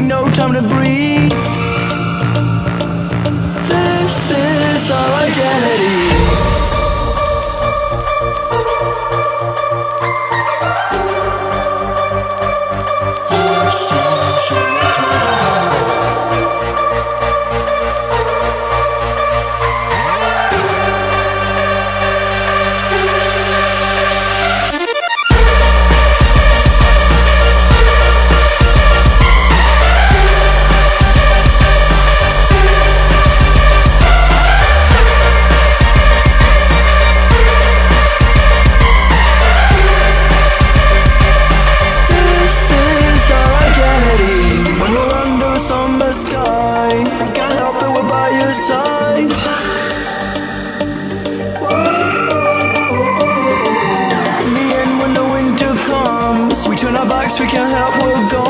Giving no time to breathe. This is our identity. Backs, we can't help, we're gone.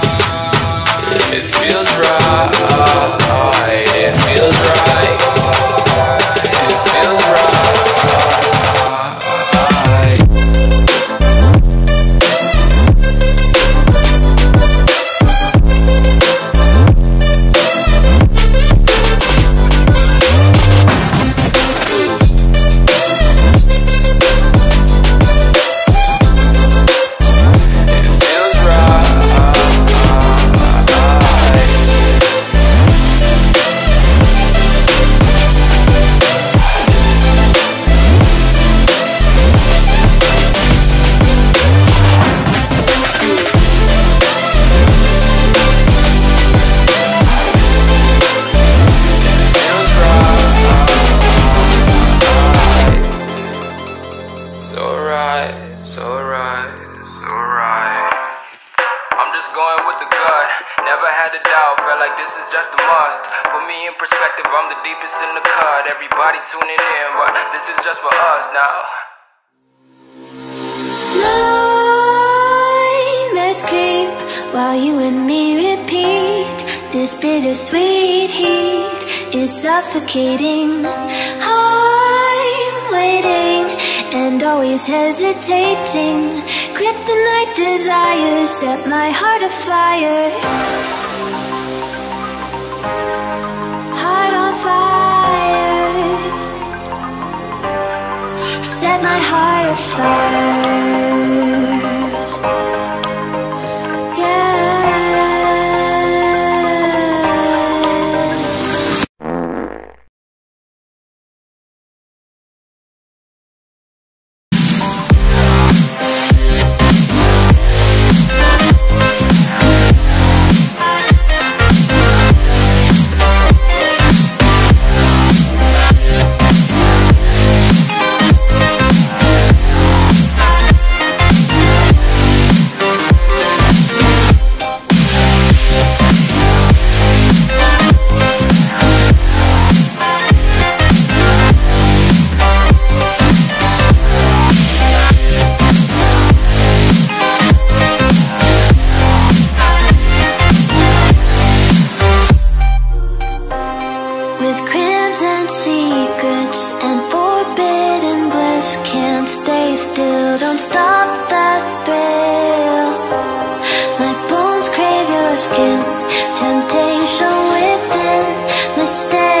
it feels right. Like this is just a must. Put me in perspective, I'm the deepest in the cut. Everybody tuning in, but this is just for us now. Creep while you and me repeat. This bittersweet heat is suffocating. I'm waiting and always hesitating. Kryptonite desires set my heart afire. Crimson secrets and forbidden bliss Can't stay still, don't stop that thrill. My bones crave your skin. Temptation within Mistakes